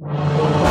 you